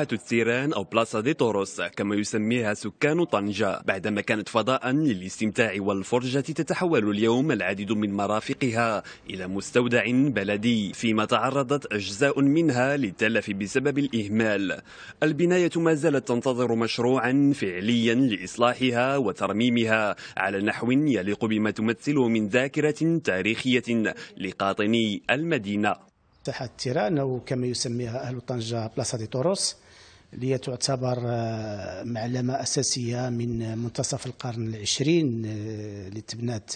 الثيران أو بلاصا دي توروس كما يسميها سكان طنجة بعدما كانت فضاء للاستمتاع والفرجة تتحول اليوم العديد من مرافقها إلى مستودع بلدي فيما تعرضت أجزاء منها للتلف بسبب الإهمال. البناية ما زالت تنتظر مشروعا فعليا لإصلاحها وترميمها على نحو يليق بما تمثله من ذاكرة تاريخية لقاطني المدينة. ساحة التيران أو كما يسميها أهل طنجة بلاصة دي توروس اللي تعتبر آه، معلمة أساسية من منتصف القرن العشرين آه، اللي تبنات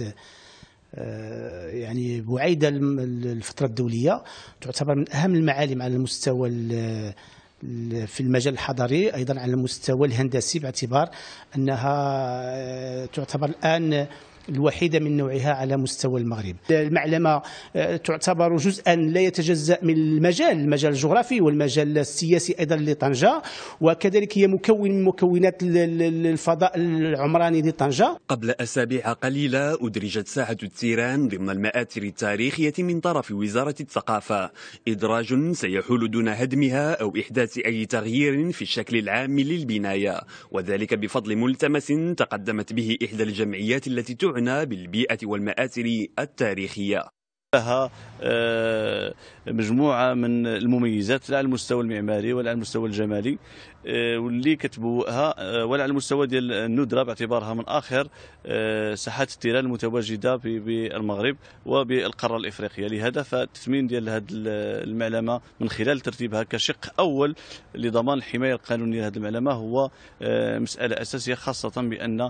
آه، يعني بعيدة الفترة الدولية. تعتبر من أهم المعالم على المستوى في المجال الحضري أيضا على المستوى الهندسي باعتبار أنها تعتبر الآن الوحيدة من نوعها على مستوى المغرب. المعلمة آه، تعتبر جزءا لا يتجزأ من المجال المجال الجغرافي والمجال السياسي أيضا لطنجة وكذلك هي مكون من مكونات الفضاء العمراني لطنجة. قبل أسابيع قليلة أدرجت ساحة التيران ضمن المآثر التاريخية من طرف وزارة الثقافة. إدراج سيحول دون هدمها أو إحداث أي تغيير في الشكل العام للبناية. وذلك بفضل ملتمس تقدمت به إحدى الجمعيات التي تعنى بالبيئة والمآثر التاريخية. لها آه، مجموعة من المميزات لا على المستوى المعماري ولا على المستوى الجمالي آه، واللي كتبوها آه، ولا على المستوى ديال الندرة باعتبارها من آخر ساحات التيران المتواجدة بالمغرب وبالقارة الإفريقية. لهذا فالتثمين ديال هذه المعلمة من خلال ترتيبها كشق أول لضمان الحماية القانونية لهذه المعلمة هو مسألة أساسية خاصة بأن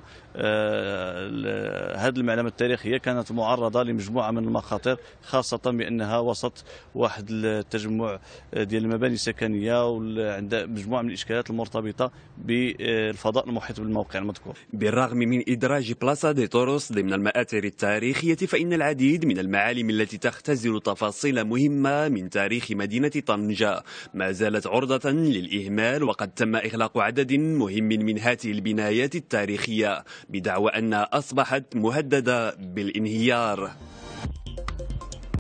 هذه المعلمة التاريخية كانت معرضة لمجموعة من المخاطر خاصة بأنها وسط واحد التجمع ديال المباني السكنية وعند مجموعة من الإشكالات المرتبطة بالفضاء المحيط بالموقع المذكور. بالرغم من إدراج بلاصا دي توروس ضمن المآثر التاريخية فإن العديد من المعالم التي تختزل تفاصيل مهمة من تاريخ مدينة طنجة ما زالت عرضة للإهمال وقد تم إغلاق عدد مهم من هذه البنايات التاريخية بدعوى أنها أصبحت مهددة بالانهيار.